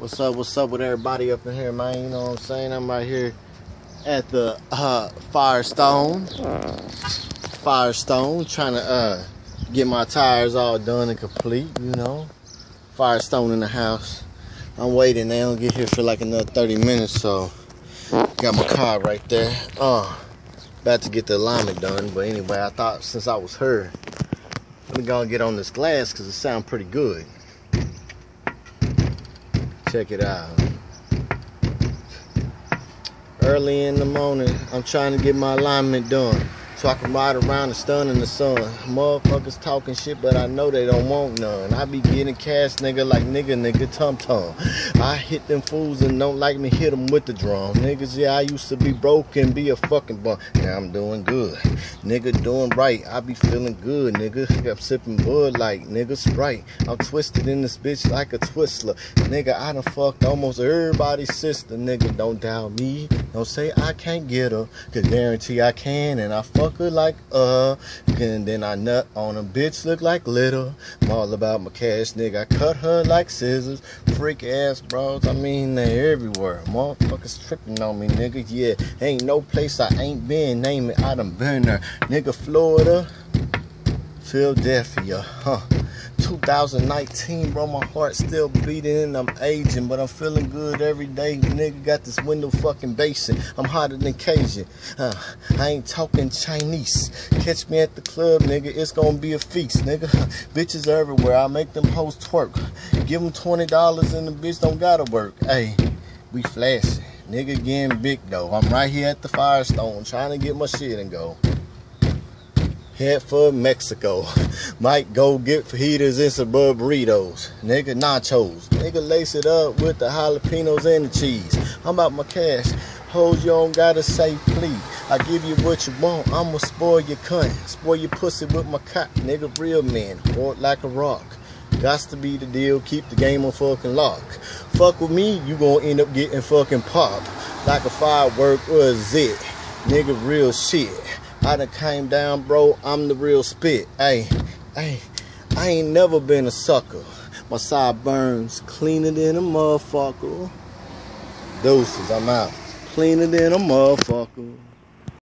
What's up? What's up with everybody up in here, man? You know what I'm saying? I'm right here at the uh, Firestone. Firestone, trying to uh, get my tires all done and complete, you know. Firestone in the house. I'm waiting. They don't get here for like another 30 minutes, so got my car right there. Uh, about to get the alignment done, but anyway, I thought since I was her, let me go and get on this glass because it sounds pretty good. Check it out. Early in the morning, I'm trying to get my alignment done so I can ride around and stun in the sun. Motherfuckers talking shit, but I know they don't want none. I be getting cash, nigga, like nigga, nigga, tum tum. I hit them fools and don't like me, hit them with the drum. Niggas, yeah, I used to be broke and be a fucking bum. Now I'm doing good. Nigga, doing right. I be feeling good, nigga. I'm sipping Bud like nigga Sprite. I'm twisted in this bitch like a Twizzler. Nigga, I done fucked almost everybody's sister. Nigga, don't doubt me. Don't say I can't get her. Cause guarantee I can and I fuck her like uh. And then I nut on a bitch look like little. I'm all about my cash, nigga. I cut her like scissors. Freak ass bros, I mean they everywhere. Motherfuckers tripping on me, nigga. Yeah, ain't no place I ain't been. Name it, I done been there. Nigga, Florida, Philadelphia, huh? 2019, bro, my heart still beating and I'm aging, but I'm feeling good every day. Nigga got this window fucking basin. I'm hotter than Cajun. Uh, I ain't talking Chinese. Catch me at the club, nigga. It's gonna be a feast, nigga. Bitches everywhere. I make them hoes twerk. Give them $20 and the bitch don't gotta work. Hey, we flashing. Nigga getting big though. I'm right here at the Firestone trying to get my shit and go head for Mexico. Might go get fajitas and some burritos. Nigga, nachos. Nigga, lace it up with the jalapenos and the cheese. I'm out my cash. Hoes, you don't gotta say please. I give you what you want. I'ma spoil your cunt. Spoil your pussy with my cock. Nigga, real man. Hold like a rock. Gots to be the deal. Keep the game on fucking lock. Fuck with me, you gonna end up getting fucking popped. Like a firework or a zit. Nigga, real shit. I done came down, bro. I'm the real spit. Hey, hey, I ain't never been a sucker. My sideburns cleaner than a motherfucker. Deuces, I'm out. Cleaner than a motherfucker.